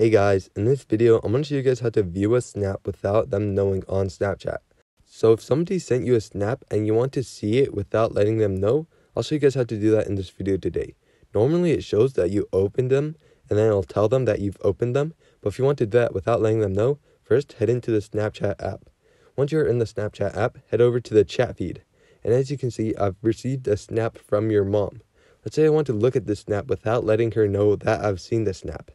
Hey guys, in this video, I'm going to show you guys how to view a snap without them knowing on Snapchat. So if somebody sent you a snap and you want to see it without letting them know, I'll show you guys how to do that in this video today. Normally it shows that you opened them and then it'll tell them that you've opened them. But if you want to do that without letting them know, first head into the Snapchat app. Once you're in the Snapchat app, head over to the chat feed. And as you can see, I've received a snap from your mom. Let's say I want to look at this snap without letting her know that I've seen the snap.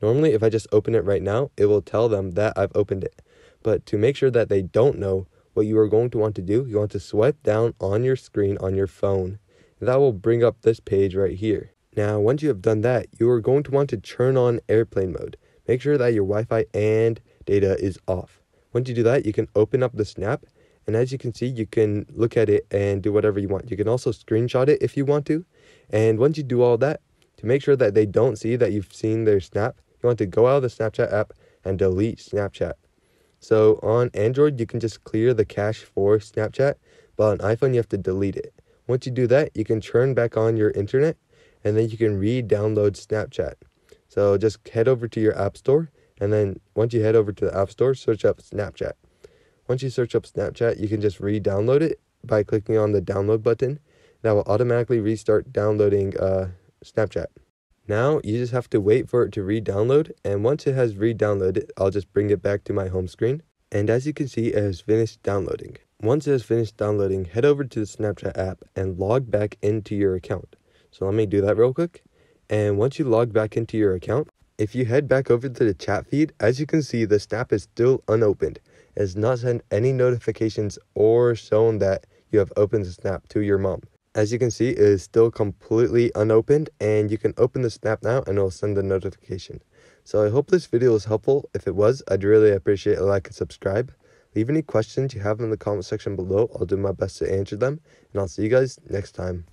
Normally, if I just open it right now, it will tell them that I've opened it. But to make sure that they don't know, what you are going to want to do, you want to swipe down on your screen on your phone. And that will bring up this page right here. Now, once you have done that, you are going to want to turn on airplane mode. Make sure that your Wi-Fi and data is off. Once you do that, you can open up the snap. And as you can see, you can look at it and do whatever you want. You can also screenshot it if you want to. And once you do all that, to make sure that they don't see that you've seen their snap, you want to go out of the Snapchat app and delete Snapchat. So on Android, you can just clear the cache for Snapchat, but on iPhone, you have to delete it. Once you do that, you can turn back on your internet and then you can re-download Snapchat. So just head over to your app store and then once you head over to the app store, search up Snapchat. Once you search up Snapchat, you can just re-download it by clicking on the download button. That will automatically restart downloading uh, Snapchat. Now you just have to wait for it to re-download and once it has re-downloaded, I'll just bring it back to my home screen. And as you can see, it has finished downloading. Once it has finished downloading, head over to the Snapchat app and log back into your account. So let me do that real quick. And once you log back into your account, if you head back over to the chat feed, as you can see, the snap is still unopened. It has not sent any notifications or shown that you have opened the snap to your mom. As you can see, it is still completely unopened and you can open the snap now and it will send a notification. So I hope this video was helpful. If it was, I'd really appreciate a like and subscribe. Leave any questions you have in the comment section below. I'll do my best to answer them and I'll see you guys next time.